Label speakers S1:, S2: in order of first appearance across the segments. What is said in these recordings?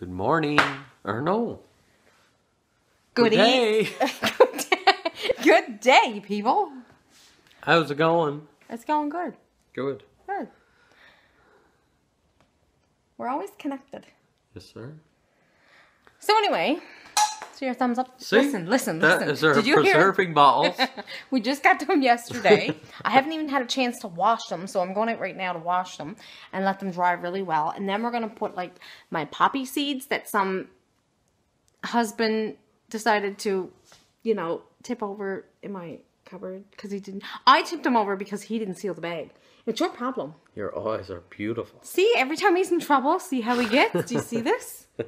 S1: Good morning. Or no.
S2: Good,
S1: Good day.
S2: good day. Good day, people.
S1: How's it going?
S2: It's going good.
S1: Good.
S2: Good. We're always connected.
S1: Yes, sir.
S2: So anyway, your thumbs up.
S1: See?
S2: Listen, listen,
S1: That
S2: listen.
S1: is
S2: Did you hear?
S1: preserving bottles.
S2: We just got them yesterday. I haven't even had a chance to wash them, so I'm going out right now to wash them and let them dry really well. And then we're gonna put like my poppy seeds that some husband decided to, you know, tip over in my cupboard because he didn't. I tipped him over because he didn't seal the bag. It's your problem.
S1: Your eyes are beautiful.
S2: See, every time he's in trouble, see how he gets. Do you see this?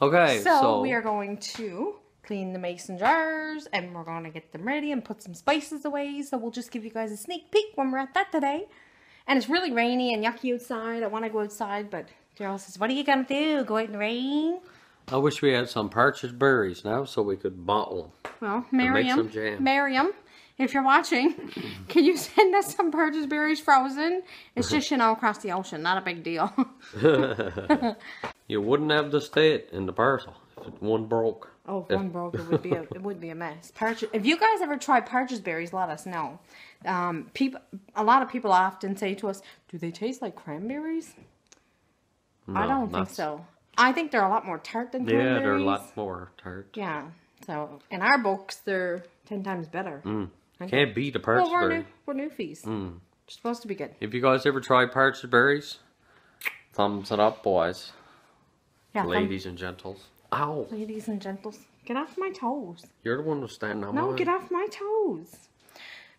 S1: Okay,
S2: So,
S1: so,
S2: we are going to clean the mason jars and we're going to get them ready and put some spices away. So we'll just give you guys a sneak peek when we're at that today. And it's really rainy and yucky outside. I want to go outside, but Daryl says, what are you going to do? Go out in the rain?
S1: I wish we had some partridge berries now so we could bottle them.
S2: Well,
S1: make
S2: Miriam,
S1: some jam.
S2: Miriam, if you're watching, can you send us some partridge berries frozen? It's just, you know, across the ocean. Not a big deal.
S1: You wouldn't have to the state in the parcel if one broke.
S2: Oh, if one broke, it would be a, it would be a mess. Partridge, if you guys ever try partridge berries, let us know. Um, people, a lot of people often say to us, "Do they taste like cranberries?" I don't think so. I think they're a lot more tart than
S1: Yeah,
S2: cranberries.
S1: they're a lot more tart.
S2: Yeah. So in our books, they're ten times better.
S1: Can't beat a
S2: Well,
S1: partridge
S2: we're
S1: berry.
S2: new, we're newfies.
S1: Mm.
S2: Supposed to be good.
S1: If you guys ever tried partridge berries, thumbs it up, boys,
S2: Yeah.
S1: ladies and gentles. Ow!
S2: ladies and gentles, get off my toes.
S1: You're the one who's standing on my.
S2: No,
S1: mine.
S2: get off my toes.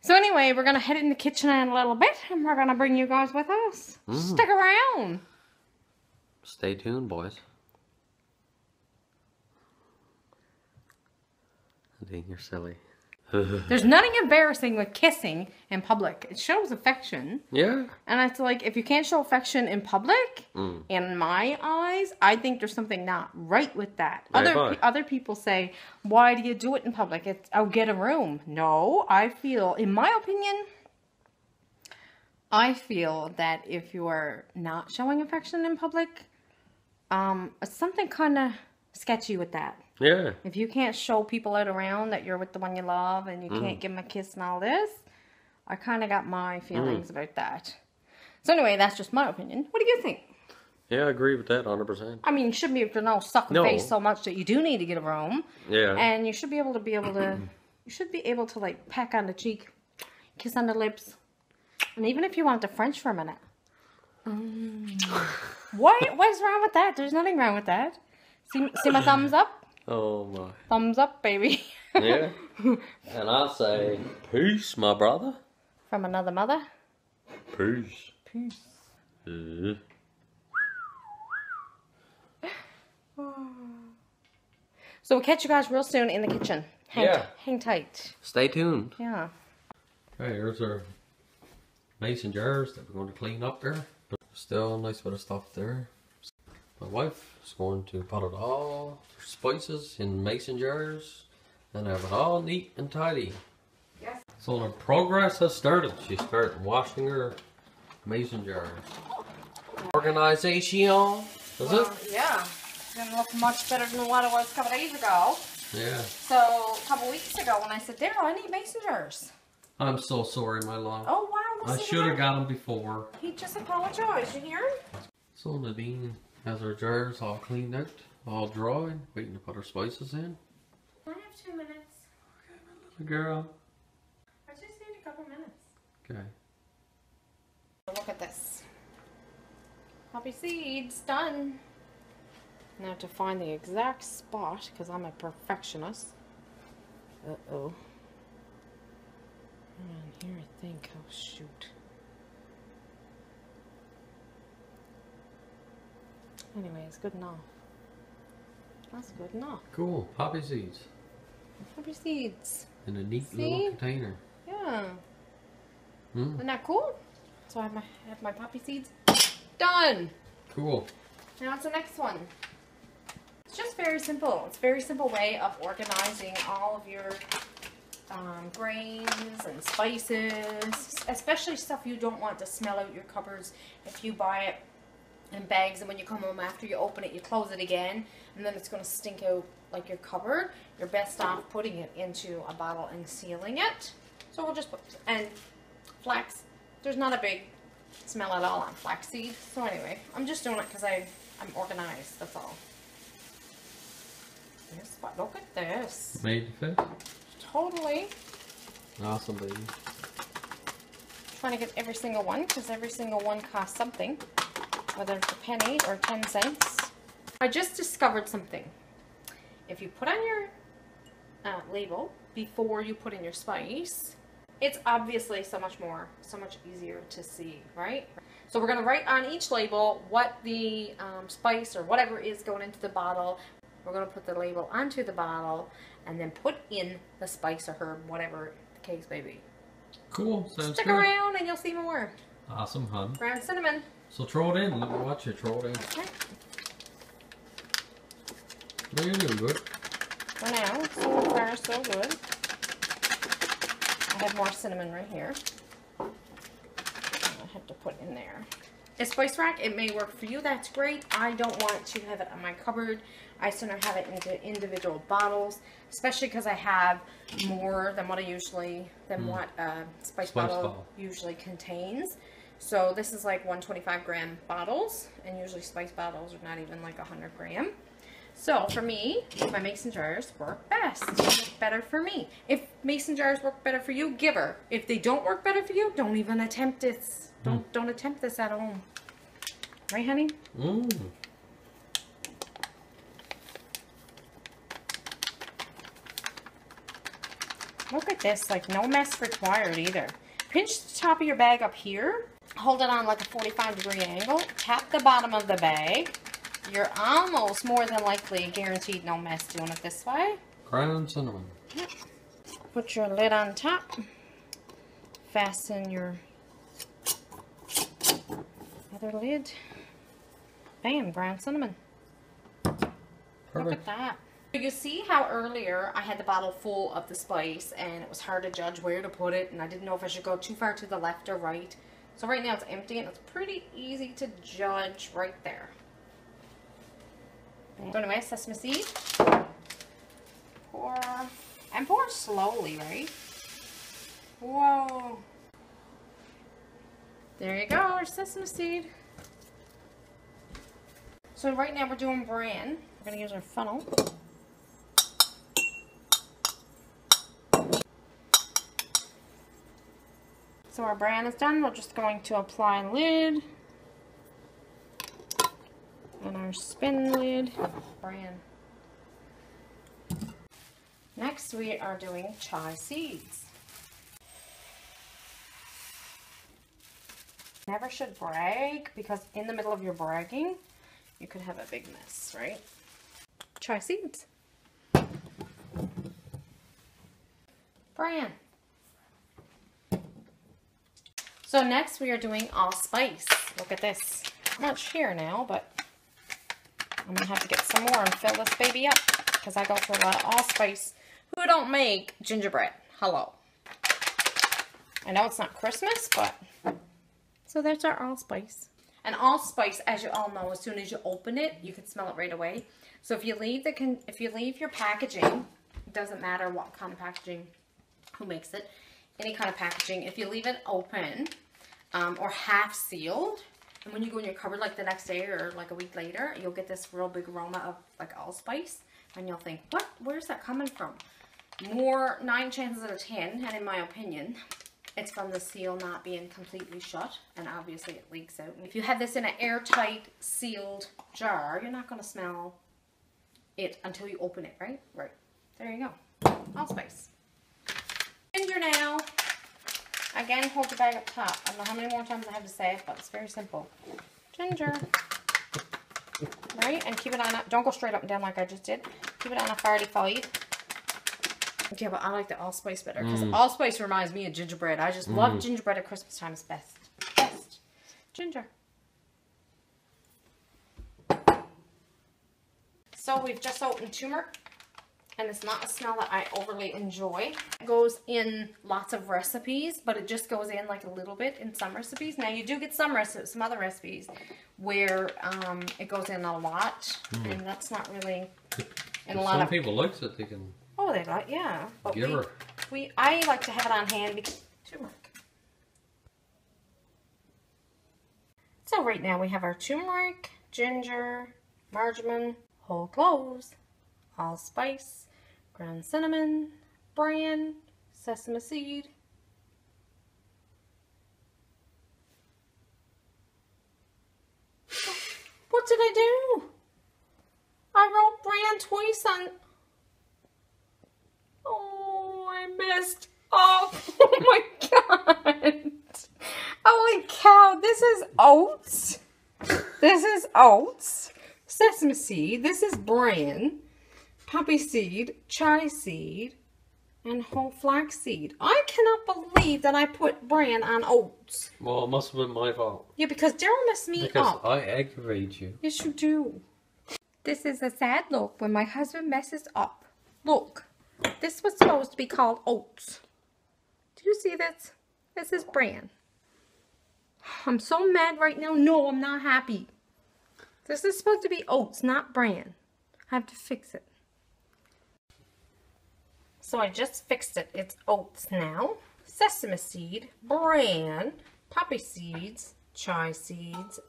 S2: So anyway, we're gonna head in the kitchen in a little bit, and we're gonna bring you guys with us.
S1: Mm.
S2: Stick around.
S1: Stay tuned, boys. I think you're silly.
S2: There's nothing embarrassing with kissing in public. It shows affection,
S1: Yeah.
S2: and it's like if you can't show affection in public,
S1: Mm.
S2: in my eyes, I think there's something not right with that. Other other people say, "Why do you do it in public? It's oh, get a room." No, I feel, in my opinion, I feel that if you are not showing affection in public, um, something kind of sketchy with that.
S1: Yeah.
S2: If you can't show people out around that you're with the one you love and you can't give them a kiss and all this, I kind of got my feelings about that. So anyway, that's just my opinion. What do you think?
S1: Yeah, I agree with that 100%.
S2: I mean, you shouldn't be able to know suck the
S1: No.
S2: face so much that you do need to get a room,
S1: Yeah.
S2: and you should be able to be able to, you should be able to like peck on the cheek, kiss on the lips, and even if you want the French for a minute. Mm. what? What's wrong with that? There's nothing wrong with that. See, see my thumbs up?
S1: Oh my.
S2: Thumbs up, baby.
S1: Yeah. and I say, peace, my brother.
S2: From another mother.
S1: Peace.
S2: Peace. So we'll catch you guys real soon in the kitchen. Hang,
S1: Yeah.
S2: hang tight.
S1: stay tuned.
S2: Yeah.
S1: Okay, here's our mason jars that we're going to clean up there. Still a nice bit of stuff there. My wife is going to put it all, her spices in mason jars and have it all neat and tidy.
S2: Yes.
S1: So the progress has started. She started washing her mason jars. Organization, is it?
S2: yeah. It's gonna look much better than what it was a couple days ago.
S1: Yeah.
S2: So a couple weeks ago when I said, Daryl, I need mason jars.
S1: I'm so sorry, my love.
S2: Oh wow.
S1: I should have got them before.
S2: He just apologized. You hear? Him?
S1: So Nadine has her jars all cleaned out, all dry, waiting to put our spices in.
S2: I have two minutes.
S1: Okay, my Little girl.
S2: I just need a couple minutes.
S1: Okay.
S2: Look at this. Poppy seeds done. Now to find the exact spot, because I'm a perfectionist. Uh oh. And here I think, oh shoot. Anyway, it's good enough. That's good enough.
S1: Cool. Poppy seeds
S2: Poppy seeds.
S1: in a neat
S2: See?
S1: little container.
S2: Yeah.
S1: Hmm.
S2: Isn't that cool? So I have my, have my poppy seeds done.
S1: Cool.
S2: Now what's the next one? It's just very simple. It's a very simple way of organizing all of your um, grains and spices, especially stuff you don't want to smell out your cupboards if you buy it in bags, and when you come home after you open it, you close it again, and then it's going to stink out like your cupboard. You're best off putting it into a bottle and sealing it. So we'll just put, and flax, there's not a big smell at all on flaxseed. So anyway, I'm just doing it because I I'm organized, that's all. Yes, but look at this.
S1: Made fit.
S2: Totally.
S1: Awesome, baby.
S2: Trying to get every single one because every single one costs something, whether it's a penny or 10 cents. I just discovered something. If you put on your uh, label before you put in your spice, it's obviously so much more, so much easier to see, right? So we're going to write on each label what the um, spice or whatever is going into the bottle. We're going to put the label onto the bottle and then put in the spice or herb, whatever the case may be.
S1: Cool. Sounds
S2: Stick
S1: good.
S2: around and you'll see more.
S1: Awesome, hun.
S2: Ground cinnamon.
S1: So throw it in. Let me watch you throw it in.
S2: Okay.
S1: No, you're doing good.
S2: For now, so far so good. I have more cinnamon right here. I have to put in there. A spice rack, it may work for you, that's great. I don't want to have it on my cupboard. I sooner have it into individual bottles, especially because I have more than what I usually, than hmm. what a spice,
S1: Spice
S2: bottle,
S1: bottle.
S2: usually contains. So this is like 125 gram bottles, and usually spice bottles are not even like 100 gram. So for me, my mason jars work best. Work better for me. If mason jars work better for you, give her. If they don't work better for you, don't even attempt this. Don't hmm. don't attempt this at home. Right, honey?
S1: Mmm.
S2: Look at this, like no mess required either. Pinch the top of your bag up here. Hold it on like a 45 degree angle. Tap the bottom of the bag. You're almost more than likely guaranteed no mess doing it this way.
S1: Ground cinnamon.
S2: Put your lid on top. Fasten your other lid. Bam, ground cinnamon. Look at that. You see how earlier I had the bottle full of the spice and it was hard to judge where to put it and I didn't know if I should go too far to the left or right. So right now it's empty and it's pretty easy to judge right there. So anyway, sesame seed. Pour, and pour slowly, right? Whoa. There you go, our sesame seed. So right now we're doing bran. We're gonna use our funnel. So our bran is done. We're just going to apply lid. And our spin lid. Bran. Next we are doing chai seeds. Never should brag because in the middle of your bragging, you could have a big mess, right? Chai seeds. Bran. So next we are doing allspice. Look at this. Much here now, but I'm gonna have to get some more and fill this baby up because I go through a lot of allspice. Who don't make gingerbread? Hello. I know it's not Christmas, but so there's our allspice. And allspice, as you all know, as soon as you open it, you can smell it right away. So if you leave the if you leave your packaging, it doesn't matter what kind of packaging, who makes it, any kind of packaging. If you leave it open um, or half sealed, and when you go in your cupboard like the next day or like a week later, you'll get this real big aroma of like allspice, and you'll think, what? Where's that coming from? More nine chances out of ten, and in my opinion, it's from the seal not being completely shut, and obviously it leaks out. If you have this in an airtight, sealed jar, you're not going to smell it until you open it, right? Right. There you go. Allspice. Ginger now. Again, hold your bag up top. I don't know how many more times I have to say it, but it's very simple. Ginger. Right? And keep it on up. Don't go straight up and down like I just did. Keep it on a 45. Yeah, but I like the allspice better because mm. allspice reminds me of gingerbread. I just love mm. gingerbread at Christmas time. It's best. Best. Ginger. So we've just opened turmeric and it's not a smell that I overly enjoy. It goes in lots of recipes, but it just goes in like a little bit in some recipes. Now you do get some recipes, some other recipes where um, it goes in a lot, and that's not really in a lot
S1: some
S2: of.
S1: people likes it, they can
S2: Oh, they like yeah. But
S1: give
S2: we,
S1: her.
S2: we I like to have it on hand because turmeric. So right now we have our turmeric, ginger, marjoram, whole cloves, allspice, ground cinnamon, bran, sesame seed. What did I do? I wrote bran twice on. Oh, I messed up. Oh my god. Holy cow, this is oats. This is oats. Sesame seed. This is bran. Poppy seed. Chai seed. And whole flax seed. I cannot believe that I put bran on oats.
S1: Well, it must have been my fault.
S2: Yeah, because Daryl messed me
S1: Because
S2: up.
S1: I aggravate you.
S2: Yes, you do. This is a sad look when my husband messes up. Look, this was supposed to be called oats. Do you see this? This is bran. I'm so mad right now. No, I'm not happy. This is supposed to be oats, not bran. I have to fix it. So I just fixed it. It's oats now. Sesame seed, bran, poppy seeds, chai seeds,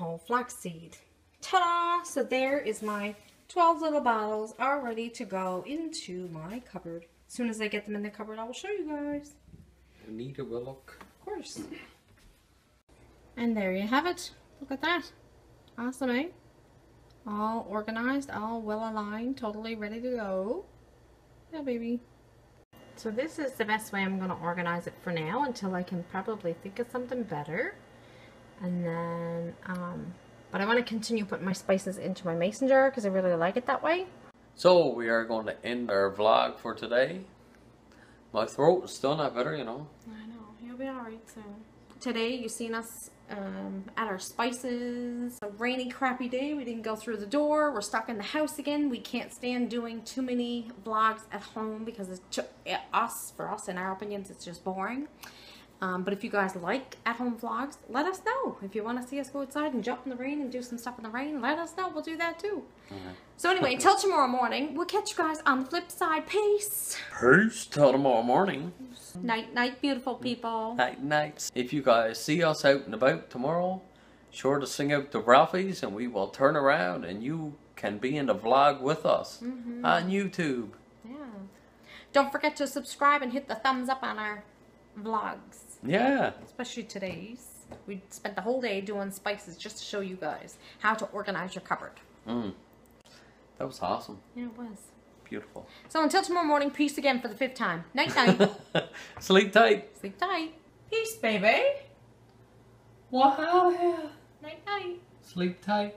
S2: whole flaxseed. Ta-da! So there is my 12 little bottles all ready to go into my cupboard. As soon as I get them in the cupboard, I will show you guys.
S1: Anita will look.
S2: Of course. And there you have it. Look at that. Awesome, eh? All organized, all well aligned, totally ready to go. Yeah, baby. So this is the best way I'm going to organize it for now until I can probably think of something better. And then, um, but I want to continue putting my spices into my mason jar because I really like it that way.
S1: So we are going to end our vlog for today. My throat is still not better, you know.
S2: I know. You'll be alright soon. Today, you've seen us um, at our spices. A rainy, crappy day. We didn't go through the door. We're stuck in the house again. We can't stand doing too many vlogs at home because it's us, for us, in our opinions, it's just boring. Um, but if you guys like at-home vlogs, let us know. If you want to see us go outside and jump in the rain and do some stuff in the rain, let us know. We'll do that too. So anyway, until tomorrow morning, we'll catch you guys on the flip side. Peace.
S1: Peace till tomorrow morning.
S2: Night, night, beautiful people.
S1: Night nights. If you guys see us out and about tomorrow, sure to sing out the Ralphies and we will turn around and you can be in the vlog with us on YouTube.
S2: Yeah. Don't forget to subscribe and hit the thumbs up on our vlogs,
S1: Yeah.
S2: especially today's. We spent the whole day doing spices just to show you guys how to organize your cupboard.
S1: Mm. That was awesome.
S2: Yeah, it was.
S1: Beautiful.
S2: So until tomorrow morning, peace again for the fifth time. Night night.
S1: Sleep tight.
S2: Sleep tight. Peace, baby.
S1: Wow.
S2: Night night.
S1: Sleep tight.